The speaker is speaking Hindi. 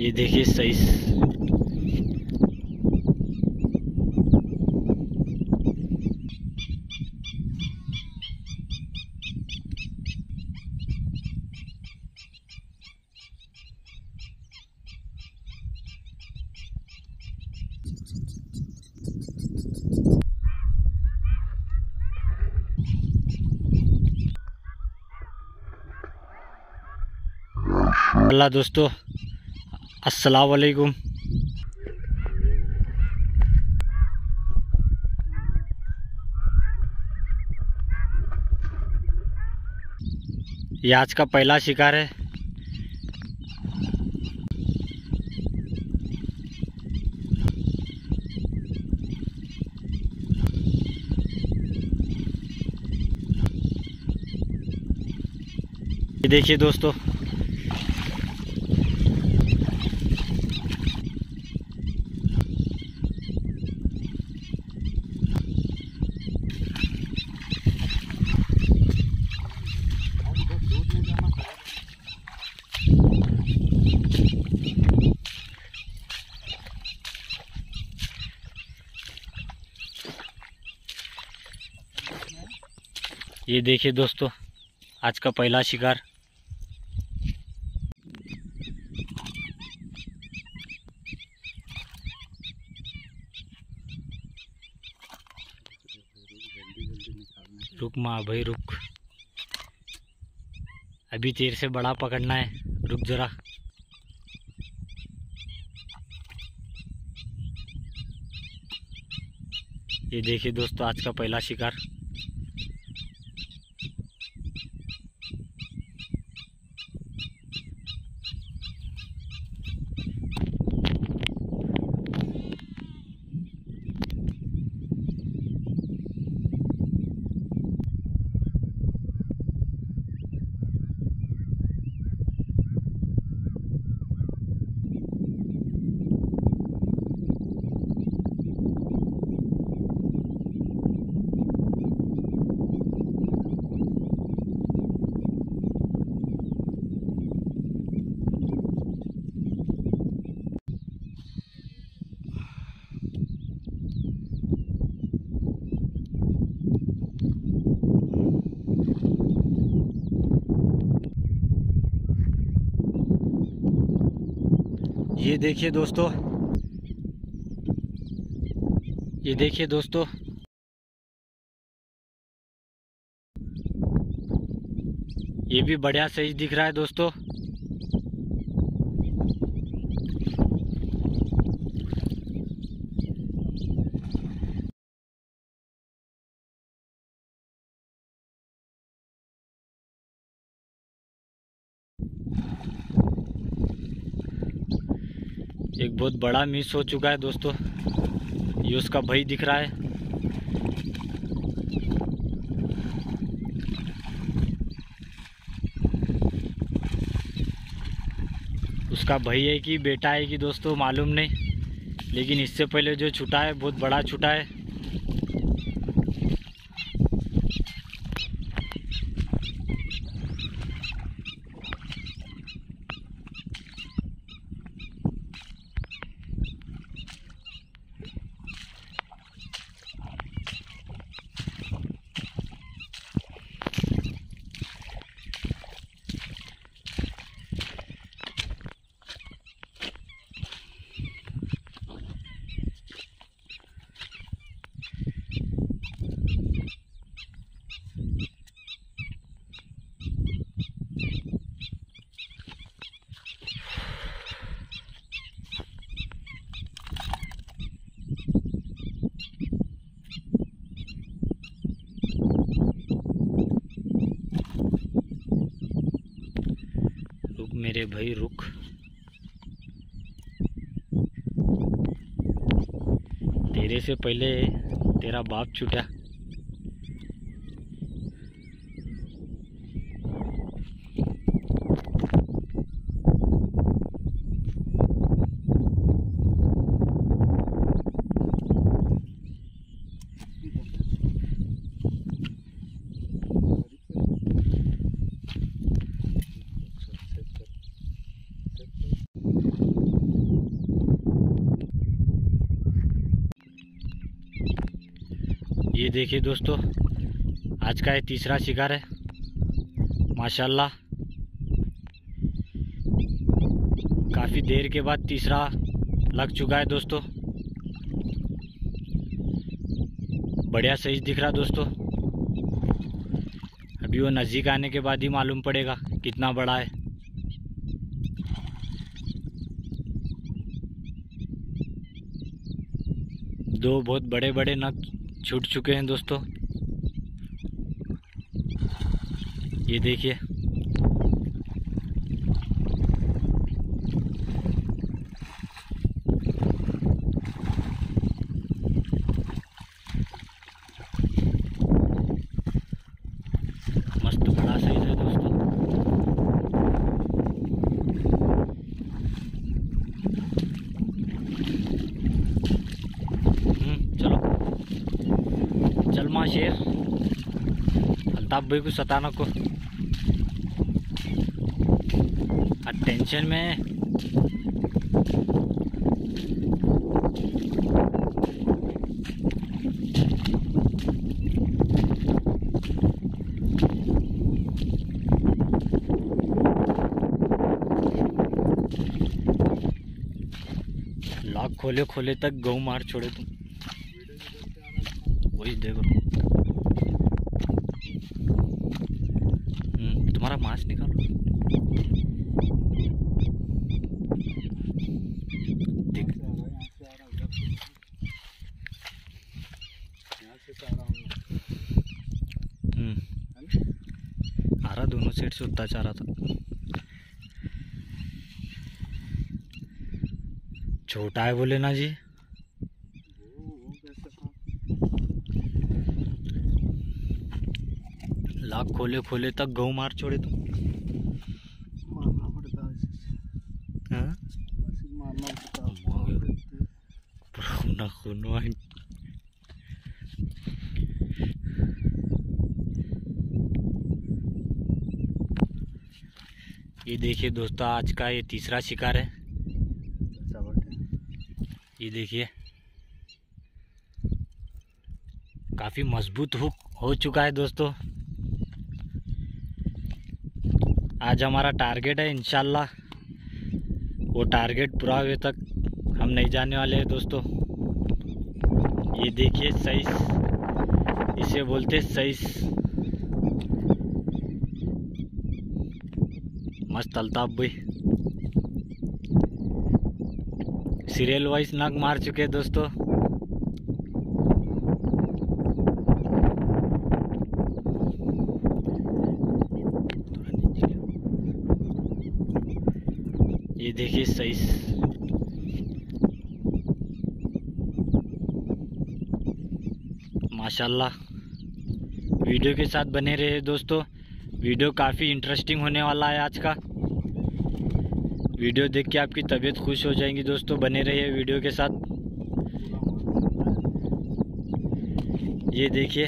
ये देखिए सही अल्लाह दोस्तों अस्सलाम वालेकुम ये आज का पहला शिकार है। देखिए दोस्तों ये देखिए दोस्तों, आज का पहला शिकार। रुक माँ भाई, रुक। अभी तेर से बड़ा पकड़ना है, रुक जरा। ये देखिए दोस्तों, आज का पहला शिकार। ये देखिए दोस्तों। ये देखिए दोस्तों। ये भी बढ़िया साइज़ दिख रहा है दोस्तों। एक बहुत बड़ा मिस हो चुका है दोस्तों। ये उसका भाई दिख रहा है। उसका भाई है कि बेटा है कि दोस्तों, मालूम नहीं। लेकिन इससे पहले जो छुटा है, बहुत बड़ा छुटा है रुक मेरे भाई रुख। तेरे से पहले तेरा बाप छूटा। ये देखिए दोस्तों, आज का ये तीसरा शिकार है। माशाल्लाह। काफ़ी देर के बाद तीसरा लग चुका है दोस्तों। बढ़िया साइज़ दिख रहा दोस्तों। अभी वो नज़दीक आने के बाद ही मालूम पड़ेगा कितना बड़ा है। दो बहुत बड़े बड़े नग छूट चुके हैं दोस्तों। ये देखिए मस्त बड़ा साइज़ है दोस्तों हम्म, चलो चल माँ शेर भाई को सताना को। टेंशन में। लॉक खोले खोले तक गऊ मार छोड़े तुम वही देखो हम्म, तुम्हारा मांस निकालो देख हम्म, आ रहा दोनों साइड से उतना चाह रहा था। छोटा है बोले ना जी। लाख खोले खोले तक गऊ मार छोड़े तुम। हाँ? खूना खूनो है। ये देखिए दोस्तों, आज का ये तीसरा शिकार है। ये देखिए, काफ़ी मज़बूत हुक हो चुका है दोस्तों। आज हमारा टारगेट है इनशाला वो टारगेट पूरा हुए तक हम नहीं जाने वाले हैं दोस्तों। ये देखिए सही इसे बोलते सही मस्त अल्ताफ भाई। सीरियल वाइज नग मार चुके हैं दोस्तों। ये देखिए सही माशाल्लाह। वीडियो के साथ बने रहे दोस्तों। वीडियो काफ़ी इंटरेस्टिंग होने वाला है आज का। वीडियो देख के आपकी तबीयत खुश हो जाएगी दोस्तों, बने रहिए वीडियो के साथ। ये देखिए।